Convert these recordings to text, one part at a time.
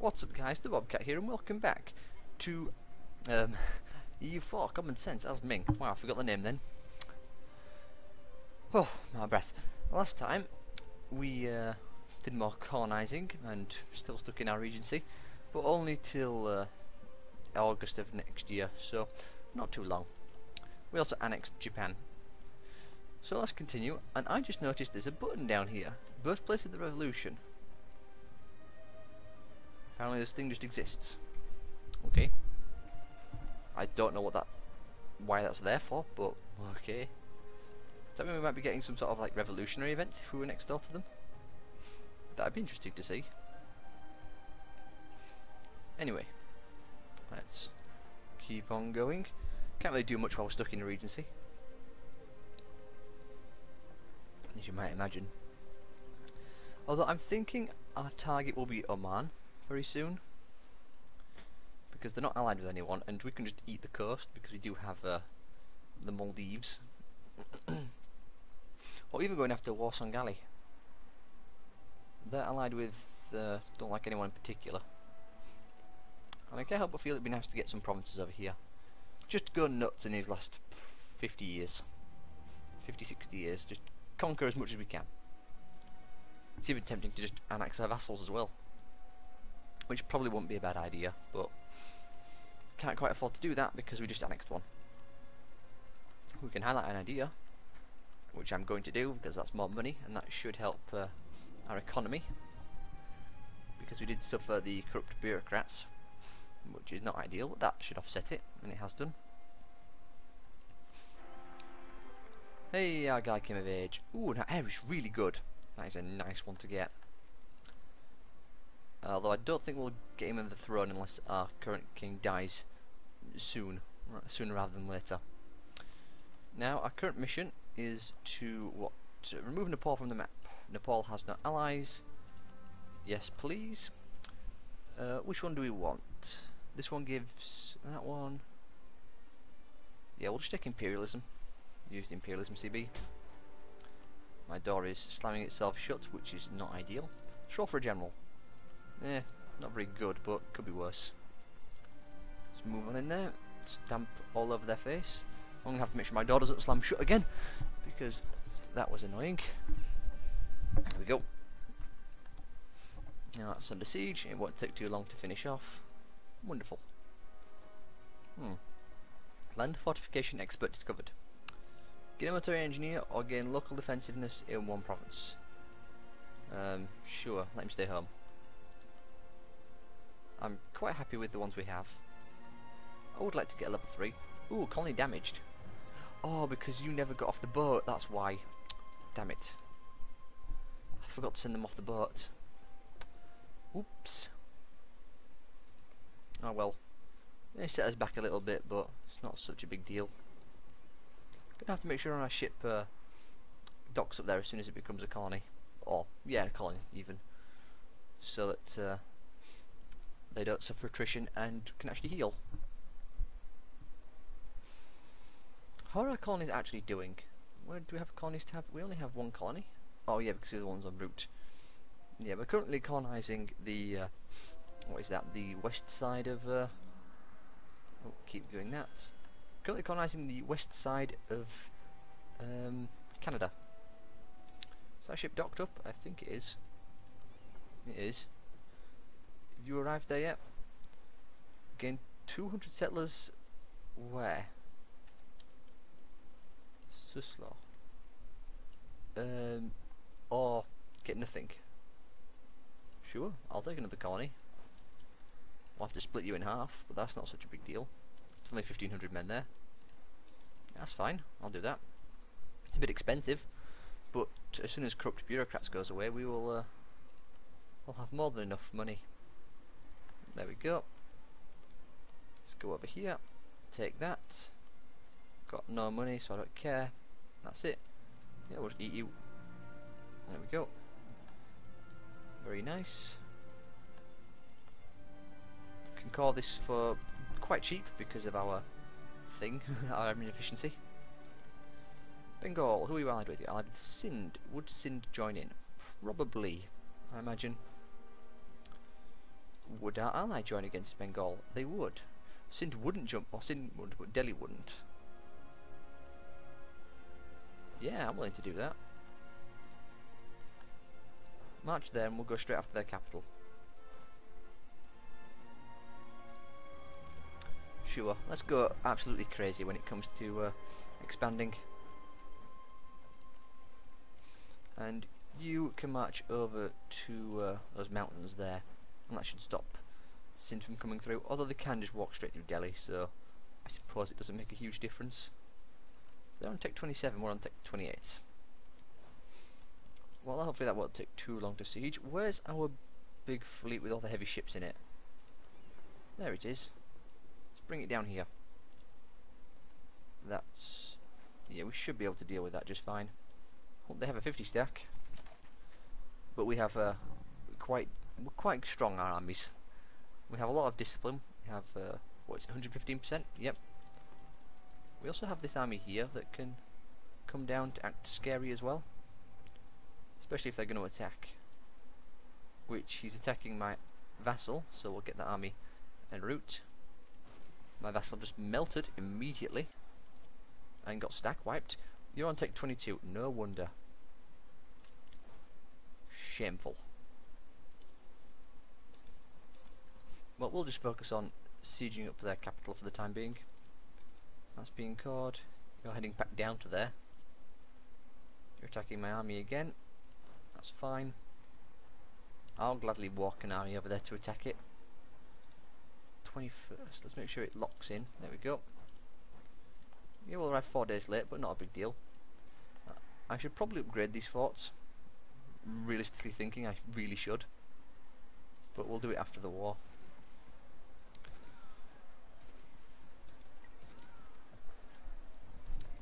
What's up guys, the Bobcat here and welcome back to um, EU4 Common Sense as Ming. Wow, I forgot the name then. Oh, my breath. Last time we uh, did more colonising and still stuck in our regency, but only till uh, August of next year, so not too long. We also annexed Japan. So let's continue, and I just noticed there's a button down here, Birthplace of the Revolution. Apparently this thing just exists. Okay. I don't know what that, why that's there for, but okay. Does that mean we might be getting some sort of like revolutionary events if we were next door to them? That'd be interesting to see. Anyway, let's keep on going. Can't really do much while we're stuck in the Regency. As you might imagine. Although I'm thinking our target will be Oman very soon. Because they're not allied with anyone and we can just eat the coast because we do have uh, the Maldives. Or even going after Warsangali they're allied with uh, don't like anyone in particular. And I can't help but feel it'd be nice to get some provinces over here. Just go nuts in these last 50 years. 50 60 years. Just conquer as much as we can. It's even tempting to just annex our vassals as well which probably wouldn't be a bad idea, but can't quite afford to do that because we just annexed one. We can highlight an idea, which I'm going to do because that's more money and that should help uh, our economy because we did suffer the corrupt bureaucrats, which is not ideal, but that should offset it, and it has done. Hey, our guy came of age. Ooh, that air is really good. That is a nice one to get. Although I don't think we'll get him in the throne unless our current king dies soon, sooner rather than later. Now, our current mission is to what? Remove Nepal from the map. Nepal has no allies. Yes, please. Uh, which one do we want? This one gives that one. Yeah, we'll just take imperialism. Use the imperialism CB. My door is slamming itself shut, which is not ideal. Show for a general. Eh, not very good, but could be worse. Let's move on in there. Stamp all over their face. I'm going to have to make sure my door doesn't slam shut again, because that was annoying. There we go. Now that's under siege. It won't take too long to finish off. Wonderful. Hmm. Land fortification expert discovered. Gain a military engineer or gain local defensiveness in one province. Um, sure, let him stay home. I'm quite happy with the ones we have. I would like to get a level 3. Ooh, colony damaged. Oh, because you never got off the boat, that's why. Damn it. I forgot to send them off the boat. Oops. Oh well. They set us back a little bit, but it's not such a big deal. Gonna have to make sure our ship uh, docks up there as soon as it becomes a colony. Or, yeah, a colony, even. So that uh, they don't suffer attrition and can actually heal. How are our colonies actually doing? Where do we have colonies to have? We only have one colony. Oh yeah, because the other one's en route. Yeah, we're currently colonising the, uh, what is that, the west side of, uh, oh, keep doing that. Currently colonising the west side of um, Canada. Is that ship docked up? I think it is. It is. Have you arrived there yet? Gain 200 settlers where? Suslo. Um, or get nothing. Sure, I'll take another colony. We'll have to split you in half, but that's not such a big deal. It's only 1500 men there. That's fine, I'll do that. It's a bit expensive, but as soon as corrupt bureaucrats goes away, we will uh, we'll have more than enough money. There we go. Let's go over here. Take that. Got no money, so I don't care. That's it. Yeah, we'll eat you. There we go. Very nice. Can call this for quite cheap because of our thing, our admin efficiency. Bengal, who are you allied with? You're allied with Sind. Would Sind join in? Probably, I imagine would our ally join against Bengal? They would. Sind wouldn't jump, or Sind would, but Delhi wouldn't. Yeah, I'm willing to do that. March there and we'll go straight after their capital. Sure, let's go absolutely crazy when it comes to uh, expanding. And you can march over to uh, those mountains there, and that should stop Sind from coming through. Although they can just walk straight through Delhi, so I suppose it doesn't make a huge difference. They're on tech 27, we're on tech 28. Well, hopefully that won't take too long to siege. Where's our big fleet with all the heavy ships in it? There it is Let's bring it down here. That's... Yeah, we should be able to deal with that just fine. Well, they have a 50 stack. But we have uh, quite quite strong our armies. We have a lot of discipline. We have, uh, what is it, 115%? Yep. We also have this army here that can come down to act scary as well. Especially if they're going to attack. Which, he's attacking my vassal, so we'll get the army en route. My vassal just melted immediately and got stack wiped. You're on tech 22. No wonder. Shameful. Well, we'll just focus on sieging up their capital for the time being. That's being caught. You're heading back down to there. You're attacking my army again. That's fine. I'll gladly walk an army over there to attack it. 21st. Let's make sure it locks in. There we go. Yeah, we'll arrive four days late, but not a big deal. Uh, I should probably upgrade these forts. Realistically thinking, I really should. But we'll do it after the war.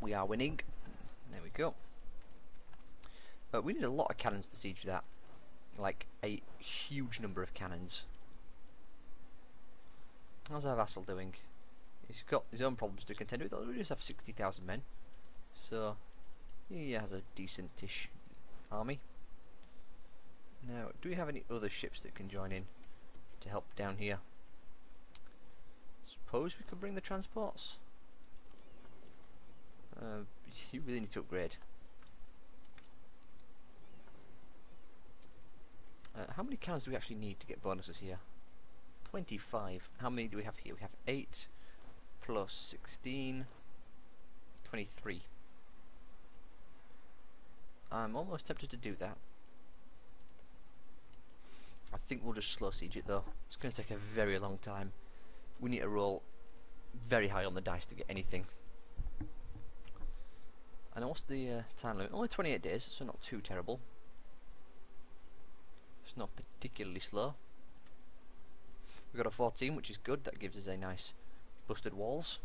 We are winning. There we go. But we need a lot of cannons to siege that. Like, a huge number of cannons. How's our vassal doing? He's got his own problems to contend with, although we just have 60,000 men. So, he has a decent-ish army. Now, do we have any other ships that can join in to help down here? Suppose we could bring the transports. Uh, you really need to upgrade. Uh, how many cannons do we actually need to get bonuses here? 25. How many do we have here? We have 8 plus 16, 23. I'm almost tempted to do that. I think we'll just slow siege it though. It's going to take a very long time. We need to roll very high on the dice to get anything. And what's the uh, time limit? Only 28 days, so not too terrible. It's not particularly slow. We've got a 14, which is good. That gives us a nice busted walls.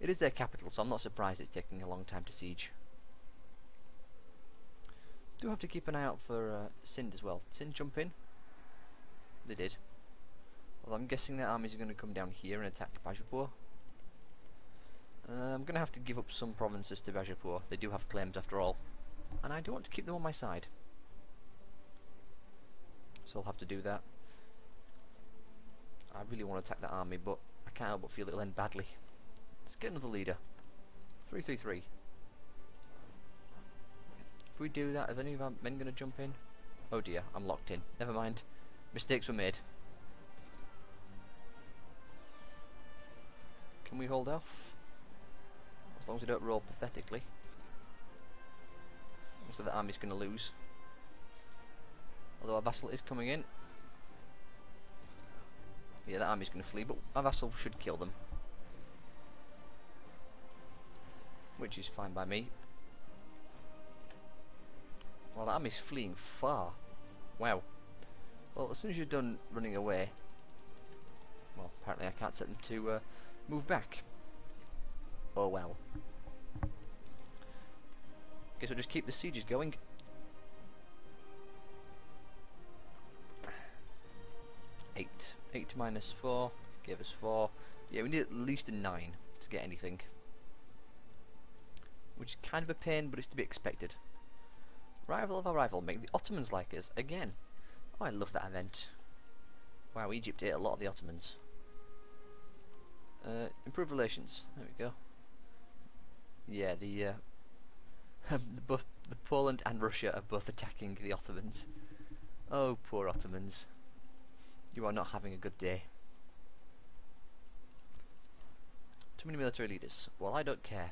It is their capital, so I'm not surprised it's taking a long time to siege. Do have to keep an eye out for uh, Sind as well. Sind jump in? They did. Well, I'm guessing their armies are going to come down here and attack Bajapur. Uh, I'm going to have to give up some provinces to Bajapur. They do have claims after all. And I do want to keep them on my side so I'll have to do that. I really want to attack that army, but I can't help but feel it'll end badly. Let's get another leader. 333. If we do that, are any of our men going to jump in? Oh dear, I'm locked in. Never mind. Mistakes were made. Can we hold off? As long as we don't roll pathetically. Like the army's going to lose. Although our vassal is coming in. Yeah, that army's going to flee, but our vassal should kill them. Which is fine by me. Well, that army's fleeing far. Wow. Well, as soon as you're done running away... Well, apparently I can't set them to uh, move back. Oh well. Guess we'll just keep the sieges going. 8. 8 minus 4 gave us 4. Yeah, we need at least a 9 to get anything. Which is kind of a pain, but it's to be expected. Rival of our rival, make the Ottomans like us again. Oh, I love that event. Wow, Egypt ate a lot of the Ottomans. Uh, improve relations. There we go. Yeah, the uh, both the Poland and Russia are both attacking the Ottomans. Oh, poor Ottomans. You are not having a good day. Too many military leaders. Well, I don't care.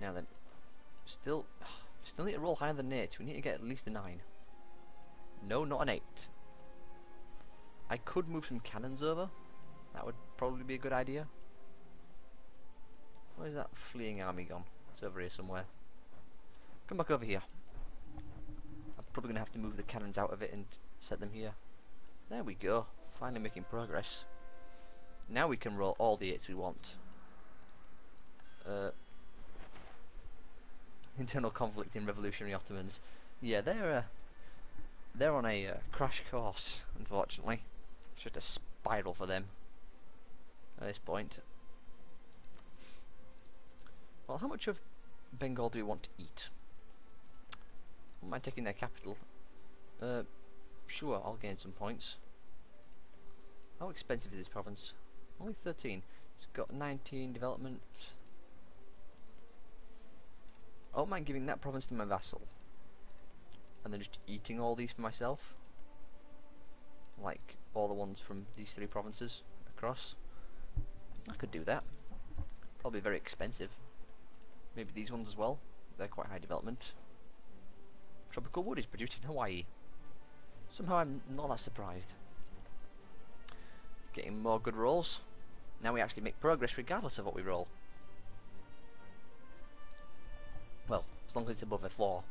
Now then, still, still need to roll higher than 8. We need to get at least a 9. No, not an 8. I could move some cannons over. That would probably be a good idea. Where's that fleeing army gone? It's over here somewhere. Come back over here. I'm probably going to have to move the cannons out of it and set them here. There we go. Finally making progress. Now we can roll all the 8s we want. Uh, internal conflict in revolutionary Ottomans. Yeah, they're uh, they're on a uh, crash course, unfortunately. It's just a spiral for them at this point. Well, how much of Bengal do we want to eat? Am I taking their capital? Uh, sure, I'll gain some points. How expensive is this province? Only 13. It's got 19 development. I don't mind giving that province to my vassal. And then just eating all these for myself. Like all the ones from these three provinces across. I could do that. Probably very expensive. Maybe these ones as well. They're quite high development. Tropical wood is produced in Hawaii. Somehow I'm not that surprised. Getting more good rolls. Now we actually make progress regardless of what we roll. Well, as long as it's above a 4.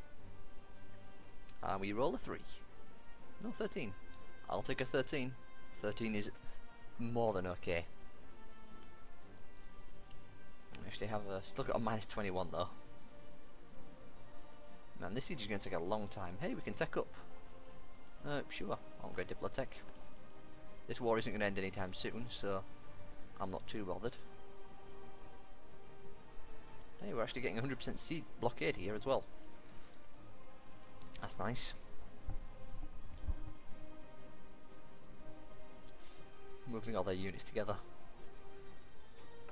And we roll a 3. No, 13. I'll take a 13. 13 is more than okay. Actually have a, still got a minus 21 though. Man, this siege is going to take a long time. Hey, we can tech up. Uh, sure, I'll upgrade Diplotech. This war isn't going to end anytime soon, so I'm not too bothered. Hey, we're actually getting 100% seed blockade here as well. That's nice. Moving all their units together.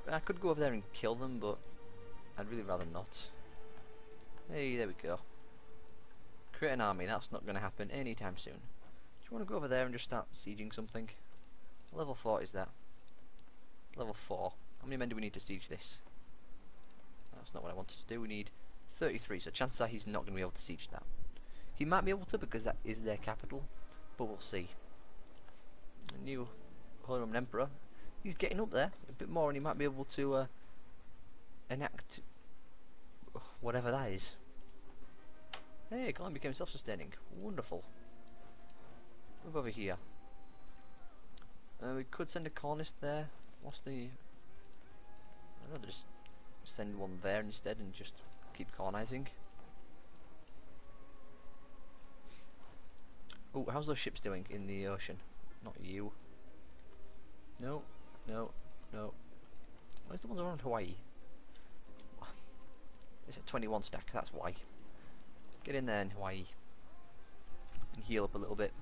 I could go over there and kill them, but I'd really rather not. Hey, there we go. Create an army, that's not going to happen anytime soon. Do you want to go over there and just start sieging something? level 4 is that? Level 4. How many men do we need to siege this? That's not what I wanted to do. We need 33, so chances are he's not going to be able to siege that. He might be able to because that is their capital, but we'll see. A new Holy Roman Emperor. He's getting up there a bit more and he might be able to uh, enact whatever that is. Hey, Colin became self-sustaining. Wonderful. Move over here. Uh, we could send a colonist there. What's the... I'd rather just send one there instead and just keep colonizing. Oh, how's those ships doing in the ocean? Not you. No, no, no. Where's the ones around Hawaii? It's a 21 stack, that's why. Get in there in Hawaii. And heal up a little bit.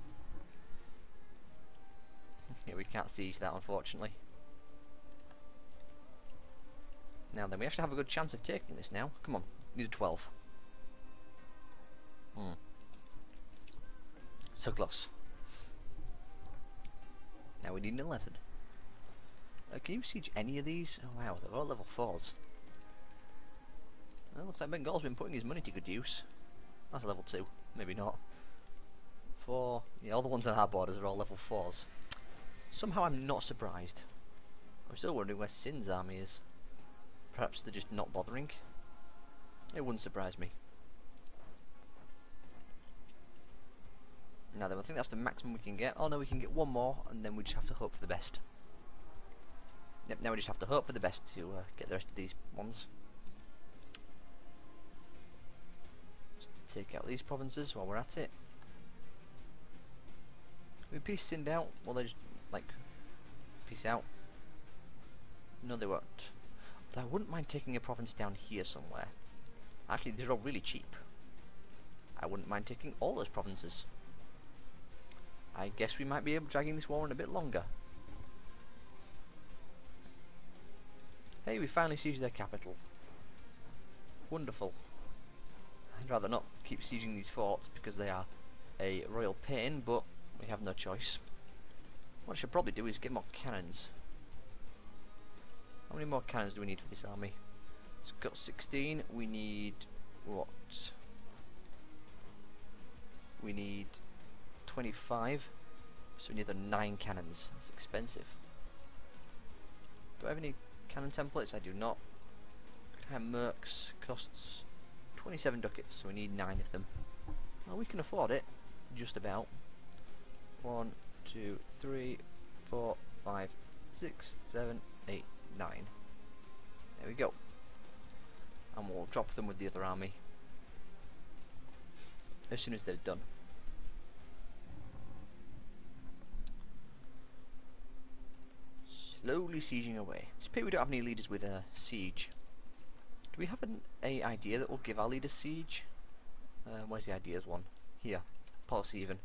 yeah, we can't siege that unfortunately. Now then, we actually have a good chance of taking this now. Come on, need a 12. Hmm. So close. Now we need an 11. Uh, can you siege any of these? Oh wow, they're all level 4s. Well, looks like Bengal's been putting his money to good use. That's a level 2. Maybe not. 4. Yeah, all the ones on our borders are all level 4s. Somehow I'm not surprised. I'm still wondering where Sind's army is. Perhaps they're just not bothering. It wouldn't surprise me. Now then, I think that's the maximum we can get. Oh no, we can get one more, and then we just have to hope for the best. Yep, now we just have to hope for the best to uh, get the rest of these ones. Just take out these provinces while we're at it. We peace Sind out, well they just, like, peace out. No they won't. Though I wouldn't mind taking a province down here somewhere. Actually, they're all really cheap. I wouldn't mind taking all those provinces. I guess we might be able dragging this war on a bit longer. Hey, we finally seized their capital. Wonderful. I'd rather not keep sieging these forts because they are a royal pain, but we have no choice. What I should probably do is get more cannons. How many more cannons do we need for this army? It's got 16. We need what? We need 25. So we need the 9 cannons. That's expensive. Do I have any cannon templates? I do not. Have Mercs costs 27 ducats, so we need 9 of them. Well, we can afford it. Just about. One, two, three, four, five, six, seven, eight, nine. There we go. And we'll drop them with the other army as soon as they're done. Slowly sieging away. It's pity we don't have any leaders with a siege. Do we have an a idea that will give our leaders siege? Uh, where's the ideas one? Here. Policy even.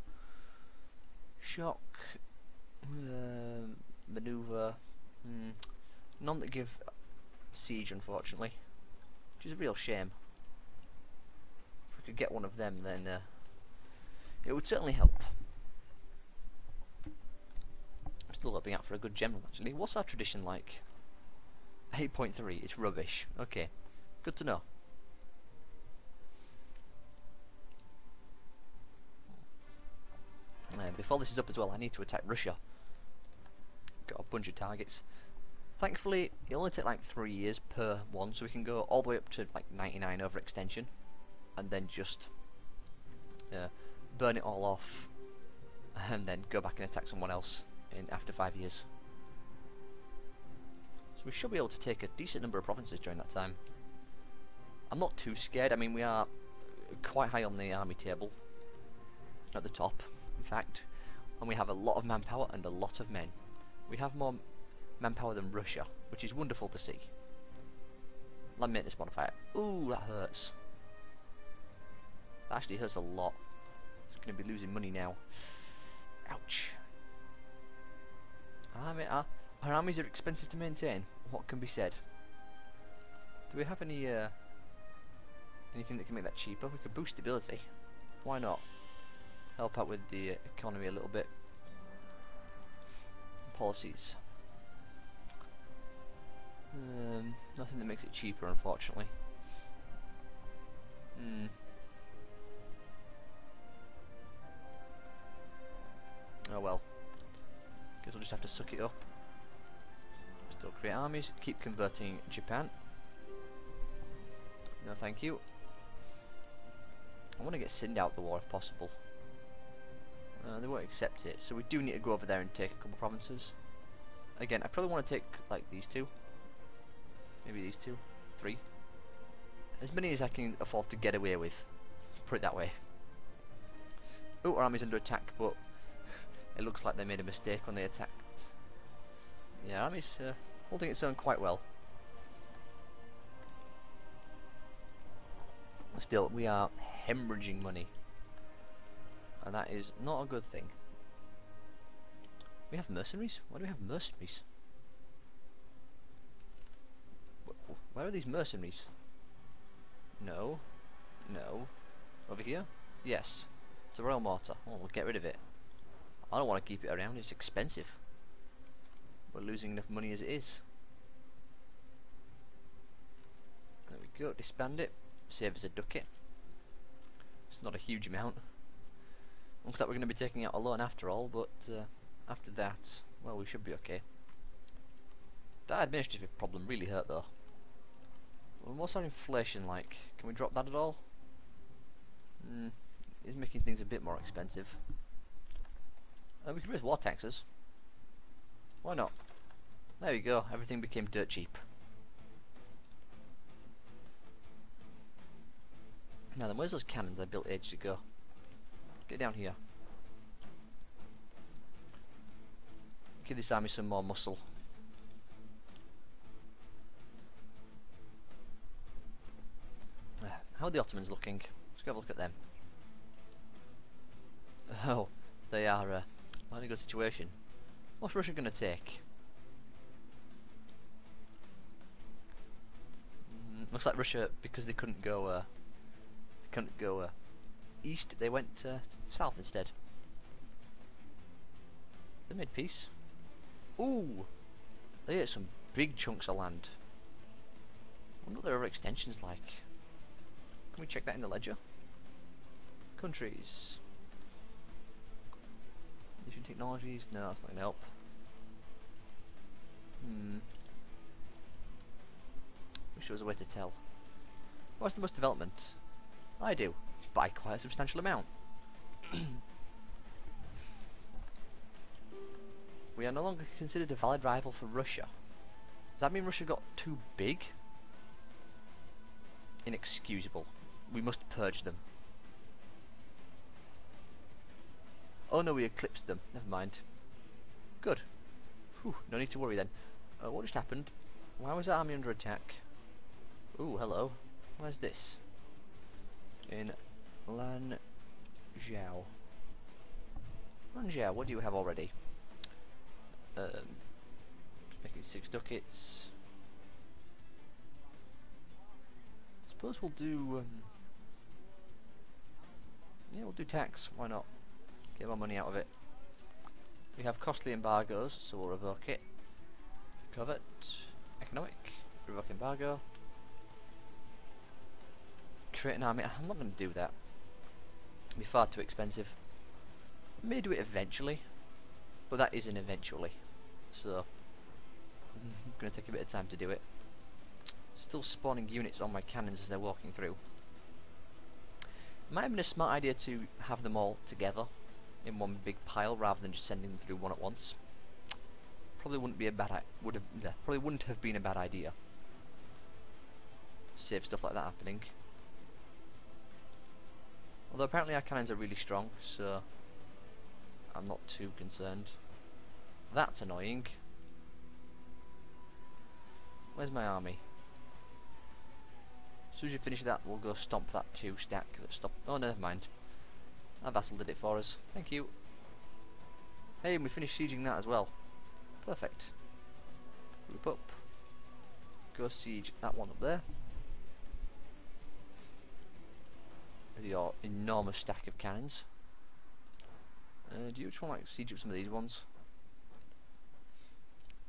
Shock. Uh, maneuver. Hmm. None that give siege, unfortunately. Which is a real shame. If we could get one of them, then uh, it would certainly help. I'm still looking out for a good general, actually. What's our tradition like? 8.3, it's rubbish. Okay, good to know. Uh, before this is up as well, I need to attack Russia. Got a bunch of targets. Thankfully, it only takes like three years per one, so we can go all the way up to like 99 over extension, and then just uh, burn it all off, and then go back and attack someone else in after five years. So we should be able to take a decent number of provinces during that time. I'm not too scared. I mean, we are quite high on the army table, at the top, in fact, and we have a lot of manpower and a lot of men. We have more manpower than Russia, which is wonderful to see. Land maintenance modifier. Ooh, that hurts. That actually hurts a lot. It's going to be losing money now. Ouch. Uh, our armies are expensive to maintain. What can be said? Do we have any uh, anything that can make that cheaper? We could boost stability. Why not? Help out with the economy a little bit. Policies. Um, nothing that makes it cheaper, unfortunately. Hmm. Oh well. We'll just have to suck it up. Still create armies. Keep converting Japan. No, thank you. I want to get Sind out the war if possible. Uh, they won't accept it, so we do need to go over there and take a couple provinces. Again, I probably want to take like these two. Maybe these two, three. As many as I can afford to get away with. Put it that way. Oh, our army's under attack, but it looks like they made a mistake when they attacked. Yeah, army's uh, holding its own quite well. Still, we are hemorrhaging money. And that is not a good thing. We have mercenaries? Why do we have mercenaries? Where are these mercenaries? No. No. Over here? Yes. It's a royal mortar. Oh, we'll get rid of it. I don't want to keep it around. It's expensive. We're losing enough money as it is. There we go. Disband it. Save us a ducat. It's not a huge amount. Looks like we're going to be taking out a loan after all, but uh, after that, well, we should be okay. That administrative problem really hurt though. What's our inflation like? Can we drop that at all? Hmm, is making things a bit more expensive. Uh, we could raise war taxes. Why not? There we go, everything became dirt cheap. Now then, where's those cannons I built ages ago? Get down here. Give this army some more muscle. How are the Ottomans looking? Let's go have a look at them. Oh, they are uh, not a good situation. What's Russia going to take? Mm, looks like Russia, because they couldn't go, uh, they couldn't go uh, east, they went uh, south instead. They made peace. Ooh, they ate some big chunks of land. I wonder what their extensions like. Can we check that in the ledger? Countries. Technologies? No, that's not gonna help. Hmm. Wish there was a way to tell. What's the most development? I do. By quite a substantial amount. we are no longer considered a valid rival for Russia. Does that mean Russia got too big? Inexcusable. We must purge them. Oh no, we eclipsed them. Never mind. Good. Whew, no need to worry then. Uh, what just happened? Why was that army under attack? Ooh, hello. Where's this? In Lan Zhao. Lan Zhao, what do you have already? Um, making six ducats. Suppose we'll do. Um, yeah, we'll do tax. Why not? Get more money out of it. We have costly embargoes, so we'll revoke it. Covert, economic, revoke embargo. Create an army. I'm not going to do that. It'd be far too expensive. I may do it eventually, but that is an eventually. So, I'm going to take a bit of time to do it. Still spawning units on my cannons as they're walking through. Might have been a smart idea to have them all together in one big pile rather than just sending them through one at once. Probably wouldn't be a bad would have probably wouldn't have been a bad idea. Save stuff like that happening. Although apparently our cannons are really strong, so I'm not too concerned. That's annoying. Where's my army? As soon as you finish that, we'll go stomp that two stack that stop. Oh, never mind. Vassal did it for us. Thank you. Hey, and we finished sieging that as well. Perfect. Group up. Go siege that one up there. With your enormous stack of cannons. Uh, do you just want to like, siege up some of these ones?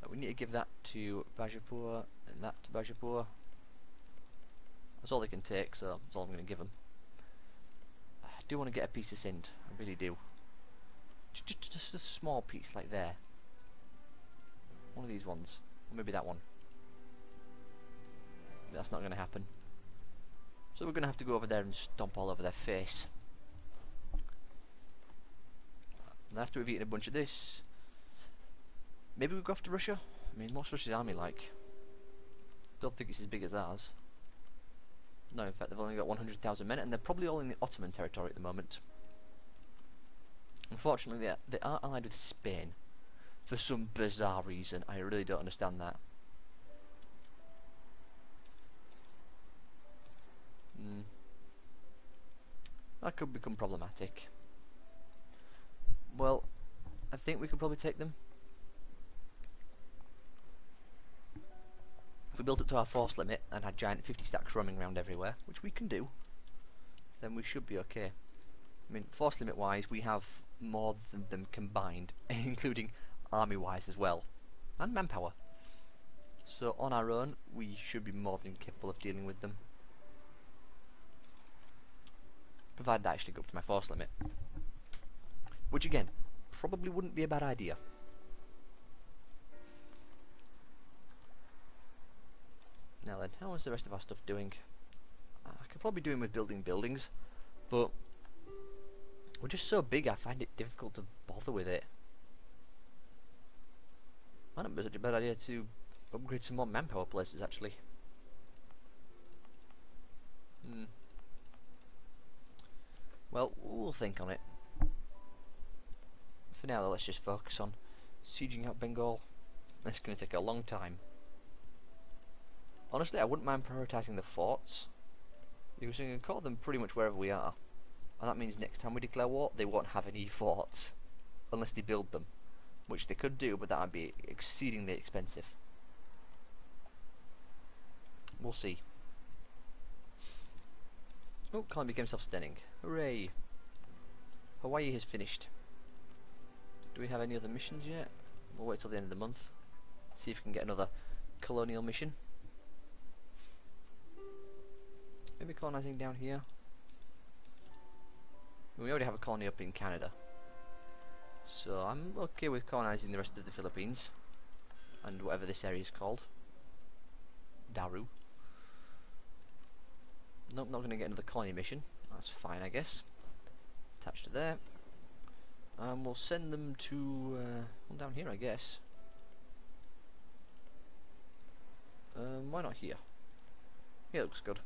Uh, we need to give that to Bajapur and that to Bajapur. That's all they can take, so that's all I'm going to give them. Do want to get a piece of Sind, I really do. Just, just a small piece, like there. One of these ones. Or maybe that one. But that's not going to happen. So we're going to have to go over there and stomp all over their face. And after we've eaten a bunch of this, maybe we go off to Russia? I mean, what's Russia's army like? Don't think it's as big as ours. No, in fact, they've only got 100,000 men, and they're probably all in the Ottoman territory at the moment. Unfortunately, they are, they are allied with Spain. For some bizarre reason. I really don't understand that. Hmm. That could become problematic. Well, I think we could probably take them. If we built it to our force limit and had giant 50 stacks roaming around everywhere, which we can do, then we should be okay. I mean, force limit wise, we have more than them combined, including army wise as well, and manpower. So on our own, we should be more than capable of dealing with them. Provided I actually go up to my force limit. Which again, probably wouldn't be a bad idea. Now then, how is the rest of our stuff doing? I could probably do with building buildings, but we're just so big I find it difficult to bother with it. Might not be such a bad idea to upgrade some more manpower places actually. Hmm. Well, we'll think on it. For now, though, let's just focus on sieging out Bengal. It's going to take a long time. Honestly, I wouldn't mind prioritising the forts. Because we can call them pretty much wherever we are. And that means next time we declare war, they won't have any forts. Unless they build them. Which they could do, but that would be exceedingly expensive. We'll see. Oh, Colin became self-sustaining. Hooray! Hawaii has finished. Do we have any other missions yet? We'll wait till the end of the month. See if we can get another colonial mission. Maybe colonizing down here. We already have a colony up in Canada. So I'm okay with colonizing the rest of the Philippines. And whatever this area is called. Daru. Nope, not to get another colony mission. That's fine, I guess. Attached to there. And we'll send them to... Uh, well, down here, I guess. Um, why not here? Here looks good.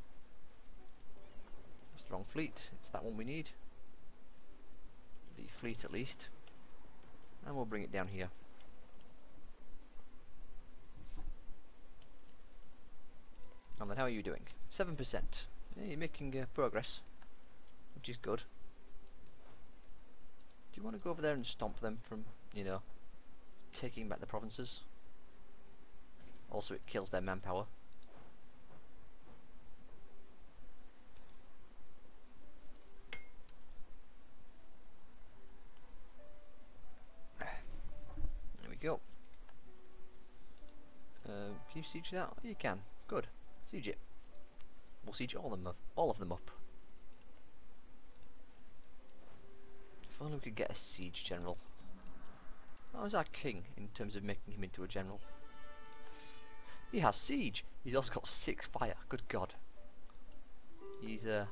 Strong fleet. It's that one we need. The fleet, at least. And we'll bring it down here. And then how are you doing? 7%. Yeah, you're making uh, progress, which is good. Do you want to go over there and stomp them from, you know, taking back the provinces? Also, it kills their manpower. There we go. Uh, can you siege that? You can. Good. Siege it. We'll siege all of them up. All of them up. If only we could get a siege general. How is our king in terms of making him into a general? He has siege. He's also got six fire. Good God. He's uh,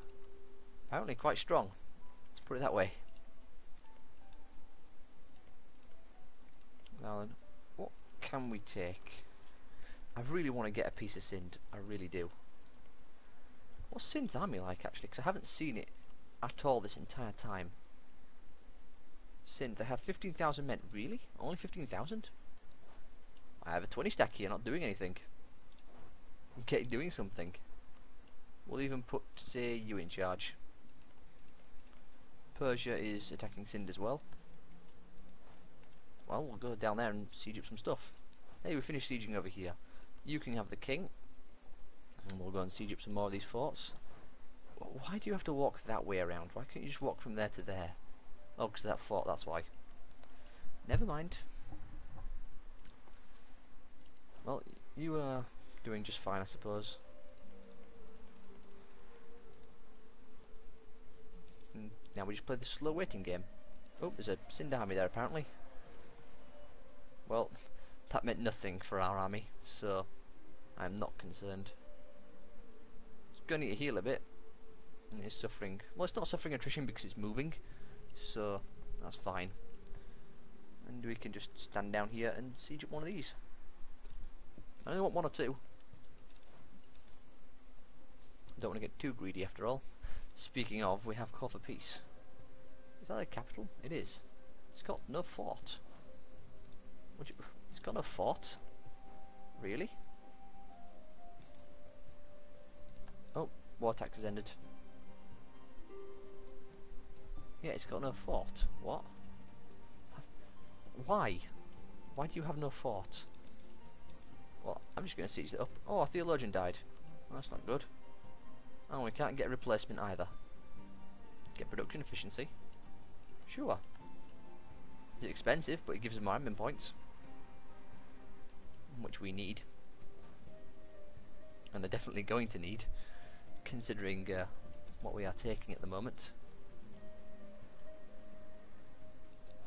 apparently quite strong. Let's put it that way. Now then, what can we take? I really want to get a piece of Sind. I really do. What's Sind's army like actually? Because I haven't seen it at all this entire time. Sind, they have 15,000 men. Really? Only 15,000? I have a 20 stack here, not doing anything. Okay, doing something. We'll even put, say, you in charge. Persia is attacking Sind as well. Well, we'll go down there and siege up some stuff. Hey, we finished sieging over here. You can have the king. And we'll go and siege up some more of these forts. Why do you have to walk that way around? Why can't you just walk from there to there? Oh, because that fort, that's why. Never mind. Well, you are doing just fine, I suppose. And now we just play the slow waiting game. Oh, there's a Sind army there apparently. Well, that meant nothing for our army, so I'm not concerned. It's going to need to heal a bit. And it's suffering. Well, it's not suffering attrition because it's moving, so that's fine. And we can just stand down here and siege up one of these. I only want one or two. Don't want to get too greedy after all. Speaking of, we have call for peace. Is that a capital? It is. It's got no fort. You, it's got no fort? Really? War tax has ended. Yeah, it's got no fort. What? Why? Why do you have no fort? Well, I'm just going to seize it up. Oh, a theologian died. that's not good. Oh, we can't get replacement either. Get production efficiency. Sure. It's expensive, but it gives us more admin points. Which we need. And they're definitely going to need, considering uh, what we are taking at the moment.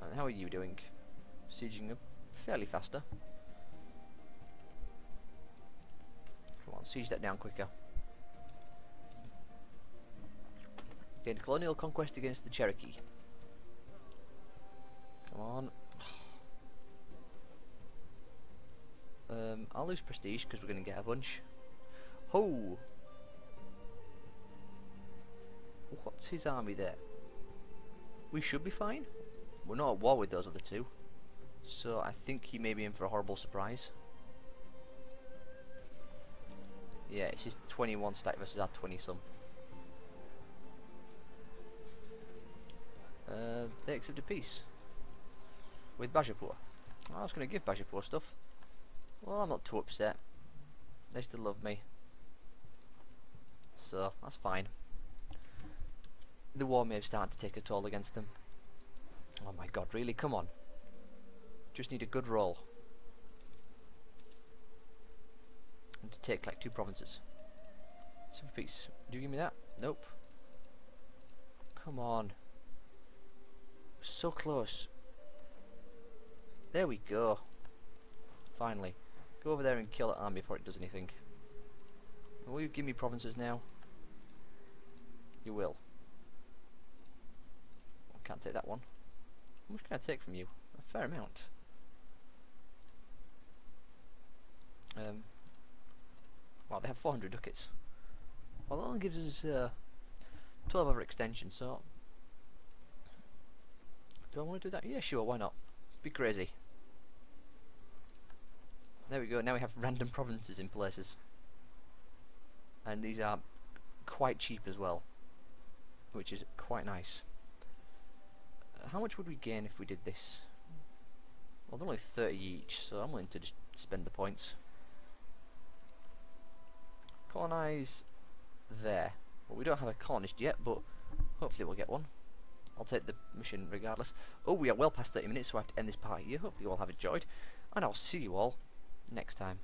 And how are you doing? Sieging fairly faster. Come on, siege that down quicker. Gained colonial conquest against the Cherokee. Come on. Um, I'll lose prestige because we're going to get a bunch. Ho! What's his army there? We should be fine. We're not at war with those other two. So I think he may be in for a horrible surprise. Yeah, it's just 21 stack versus our 20 some. Uh, they accepted peace with Bajapur. I was going to give Bajapur stuff. Well, I'm not too upset. They still love me. So, that's fine. The war may have started to take a toll against them. Oh my god, really? Come on. Just need a good roll. And to take like two provinces. For peace. Do you give me that? Nope. Come on. So close. There we go. Finally. Go over there and kill that army before it does anything. Will you give me provinces now? You will. Can't take that one. How much can I take from you? A fair amount. Um, well, they have 400 ducats. Well, that only gives us uh, 12 other extensions, so... Do I want to do that? Yeah, sure, why not? Be crazy. There we go, now we have random provinces in places. And these are quite cheap as well. Which is quite nice. How much would we gain if we did this? Well, they're only 30 each, so I'm willing to just spend the points. Colonise there. Well, we don't have a colonist yet, but hopefully we'll get one. I'll take the mission regardless. Oh, we are well past 30 minutes, so I have to end this part here. Hopefully you all have enjoyed, and I'll see you all next time.